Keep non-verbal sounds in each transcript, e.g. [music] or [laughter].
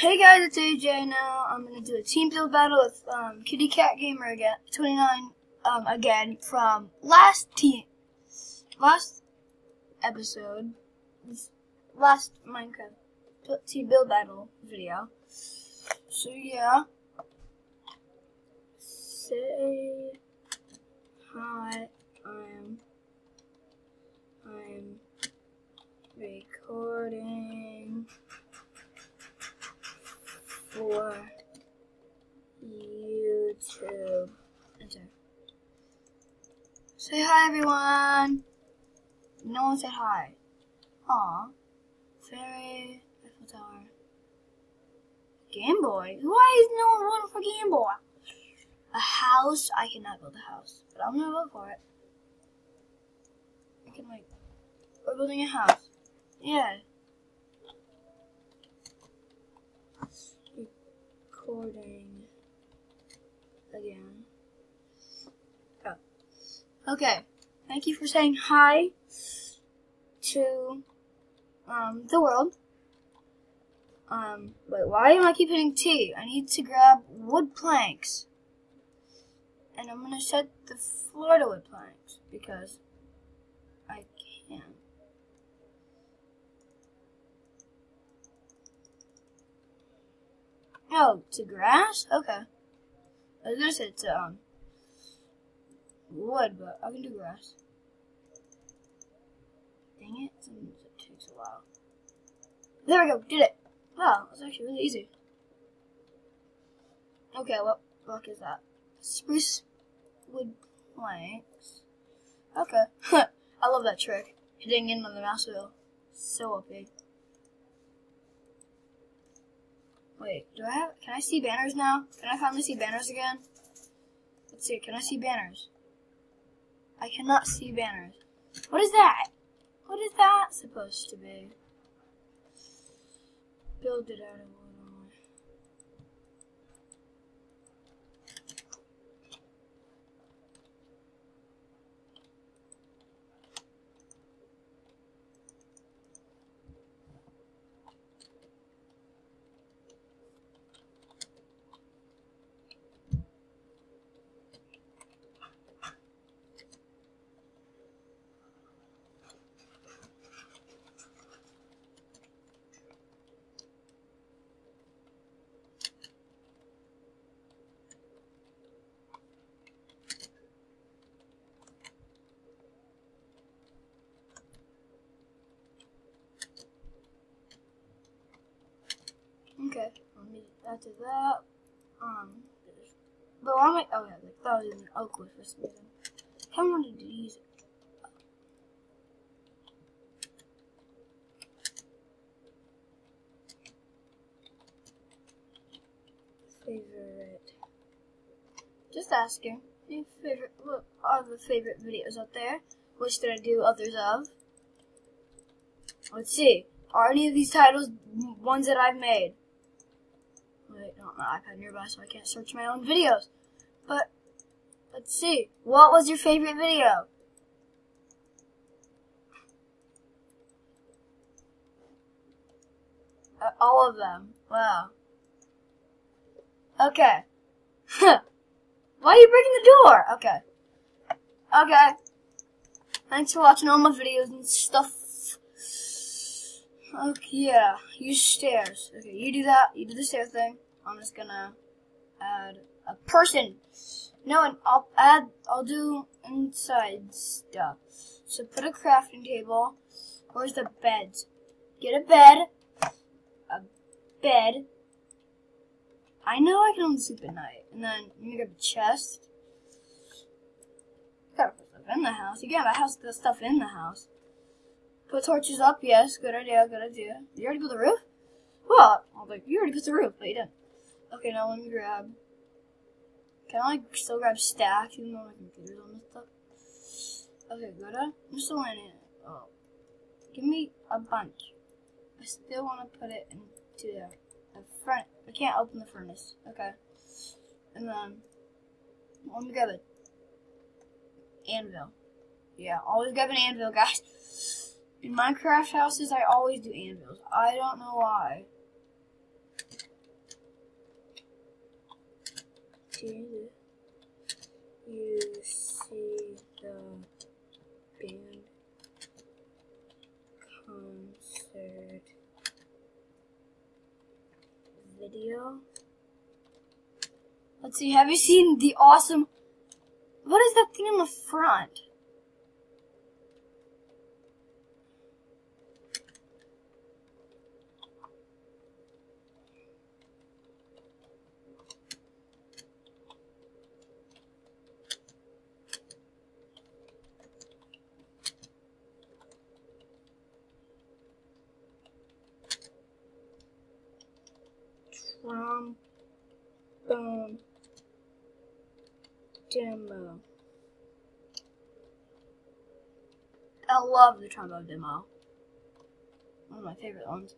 Hey guys, it's AJ now. I'm gonna do a team build battle with um, Kitty Cat Gamer again, 29 um, again from last team, last episode, last Minecraft team build battle video. So yeah, say hi. I'm I'm recording for YouTube. Enter. Say hi, everyone. No one said hi. Aw. Fairy, Eiffel Tower. Game Boy? Why is no one voting for Game Boy? A house? I cannot build a house, but I'm gonna vote for it. I can like, we're building a house. Yeah. Recording again. Oh. Okay. Thank you for saying hi to um, the world. Um, wait, why am I keep hitting T? I need to grab wood planks. And I'm gonna set the floor to wood planks because I can. Oh, to grass? Okay. I was gonna say to, um, wood, but I can do grass. Dang it, sometimes it takes a while. There we go, did it! Wow, was actually really easy. Okay, what block is that? Spruce wood planks. Okay. [laughs] I love that trick. Hitting in on the mouse wheel. So OP. Wait, do I have, can I see banners now? Can I finally see banners again? Let's see, can I see banners? I cannot see banners. What is that? What is that supposed to be? Build it out of wood. Okay, to that. Um, but why am I? Oh yeah, like that was an oak wood for some reason. How many did you use it? Favorite. Just asking. Any favorite? What are the favorite videos out there? Which did I do others of? Let's see. Are any of these titles ones that I've made? My iPad nearby, so I can't search my own videos. But let's see. What was your favorite video? Uh, all of them. Wow. Okay. [laughs] Why are you breaking the door? Okay. Okay. Thanks for watching all my videos and stuff. Okay, yeah. Use stairs. Okay, you do that. You do the stair thing. I'm just gonna add a person. No, and I'll add, I'll do inside stuff. So put a crafting table. Where's the beds? Get a bed. A bed. I know I can only sleep at night. And then you grab a chest. You Gotta put stuff in the house. You gotta have the stuff in the house. Put torches up, yes. Good idea, good idea. You already put the roof? What? I was like, you already put the roof, but you didn't. Okay, now let me grab. Can I like still grab stacks even though my computer's on this stuff? Okay, still in it. Oh. Give me a bunch. I still want to put it into the, the front. I can't open the furnace. Okay. And then, let me grab a anvil. Yeah, always grab an anvil, guys. In Minecraft houses, I always do anvils. I don't know why. The you see the band concert video. Let's see, have you seen the awesome what is that thing in the front? trombone demo. I love the trombone demo. One of my favorite ones.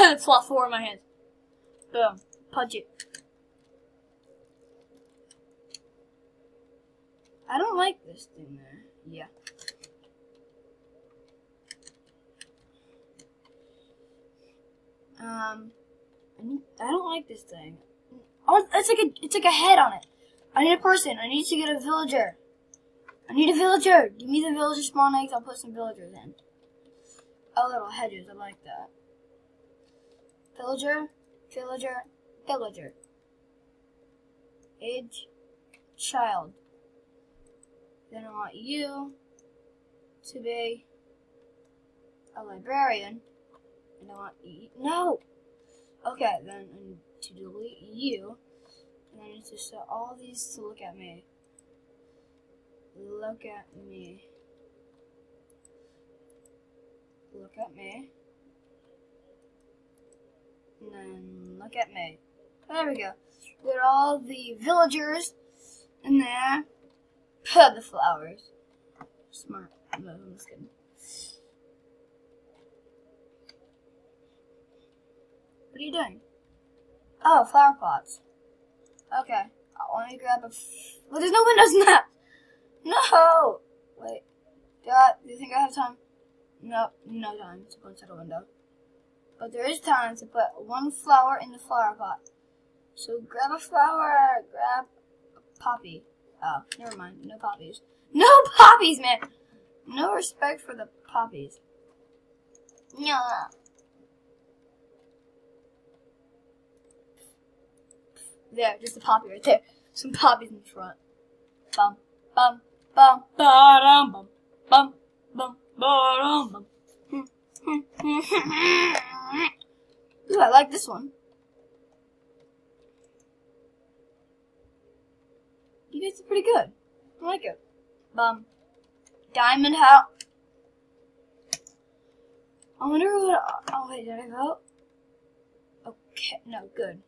it's lost four in my hands. Boom. Punch it. I don't like this thing there. Yeah. Um, I, I don't like this thing. Oh, it's like a it's like a head on it. I need a person. I need to get a villager. I need a villager. Give me the villager spawn eggs. I'll put some villagers in. Oh, little hedges. I like that. Villager, villager, villager. Age, child. Then I want you to be a librarian. And I want you. No! Okay, then I need to delete you. And I need to set all these to look at me. Look at me. Look at me. And then look at me. There we go. Get all the villagers in there. Put the flowers. Smart. No, I'm just kidding. What are you doing? Oh, flower pots. Okay. I want to grab a. F- well, there's no windows in that. No! Wait. Do, I, do you think I have time? No, no time to go inside a window. But there is time to put one flower in the flower pot. So grab a flower, grab a poppy. Oh, never mind. No poppies. No [laughs] poppies, man! No respect for the poppies. No. There, just a poppy right there. Some poppies in the front. Bum, bum, bum, ba-dum, bum, bum, bum, ba-dum, bum. Ooh, I like this one. You guys are pretty good. I like it. Bum. Diamond House. I wonder what. Oh, wait, did I vote? Okay, no, good.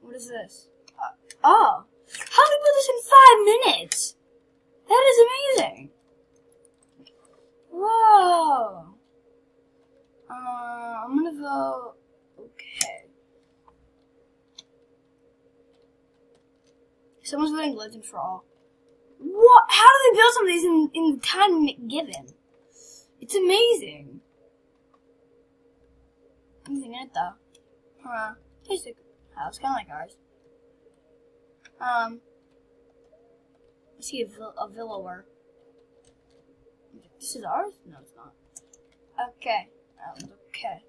What is this? Uh, oh! How did we put this in five minutes? That is amazing! Whoa! Uh, I'm gonna vote. Okay. Someone's voting Legend for All. What? How do they build some of these in, in the time given? It's amazing. Anything in it though. Huh. Tastes like house, kind of like ours. Um, I see a, vil- a villa This is ours? No, it's not. Okay. Um, okay.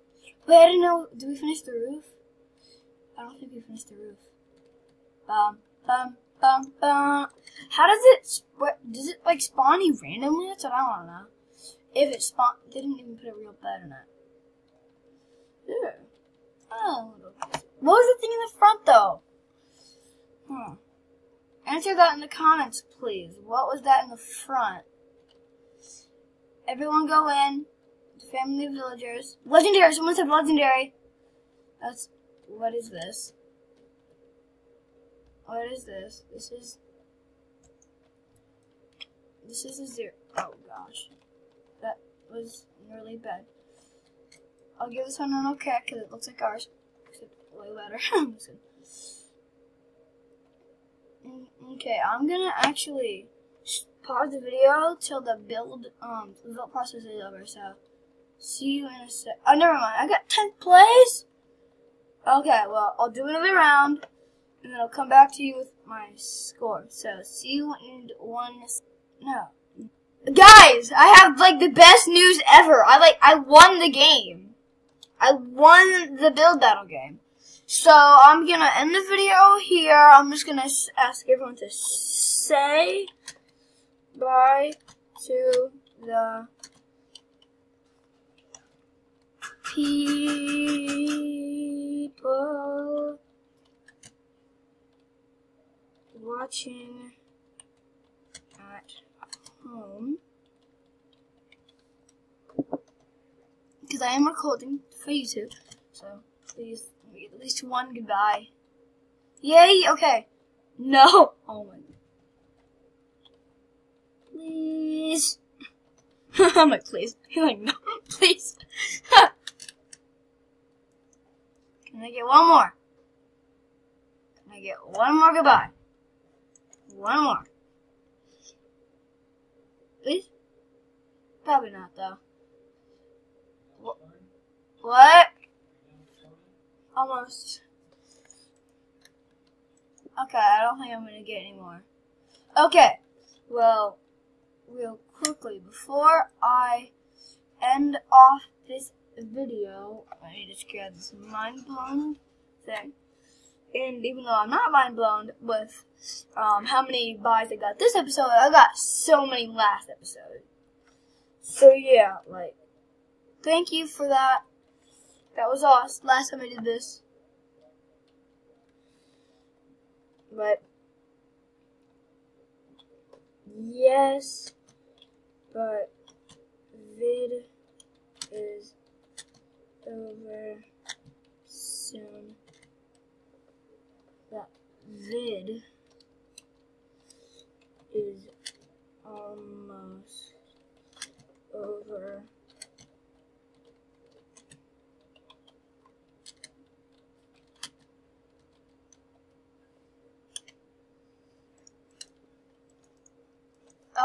Wait, I didn't know. Did we finish the roof? I don't think we finished the roof. Bum, bum, bum, bum. How does it, what, does it like spawn you randomly? That's what I want to know. If it spawn, they didn't even put a real bed in it. Yeah. Oh, what was the thing in the front though? Hmm. Answer that in the comments, please. What was that in the front? Everyone go in. The Family of villagers. Legendary. Someone said legendary. That's. What is this? What is this? This is. This is a zero. Oh gosh. That was really bad. I'll give this one an okay because it looks like ours. Way better. [laughs] okay, I'm gonna actually pause the video till the build um the build process is over. So see you in a sec. Oh, never mind. I got 10 plays. Okay, well I'll do another round and then I'll come back to you with my score. So see you in one. No, guys, I have like the best news ever. I like I won the game. I won the build battle game. So I'm gonna end the video here. I'm just gonna ask everyone to say bye to the people watching at home because I am recording for YouTube, so please at least one goodbye. Yay! Okay. No. [laughs] Oh my. Please. [laughs] I'm like, please. You're [laughs] like, no, please. Can I get one more? Can I get one more goodbye? One more. Please? Probably not, though. What? Almost. Okay, I don't think I'm gonna get any more. Okay, well, real quickly, before I end off this video, I need to this mind blown thing. And even though I'm not mind blown with um, how many byes I got this episode, I got so many last episode. So yeah, like, thank you for that. That was awesome. Last time I did this. But yes, but vid is over soon. That vid is almost over.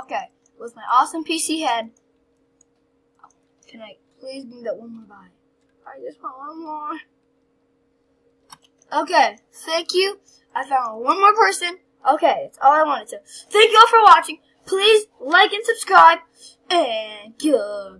Okay, with my awesome PC head, can I please bring that one more bye? I just want one more. Okay, thank you. I found one more person. Okay, that's all I wanted to. Thank you all for watching. Please like and subscribe. And goodbye.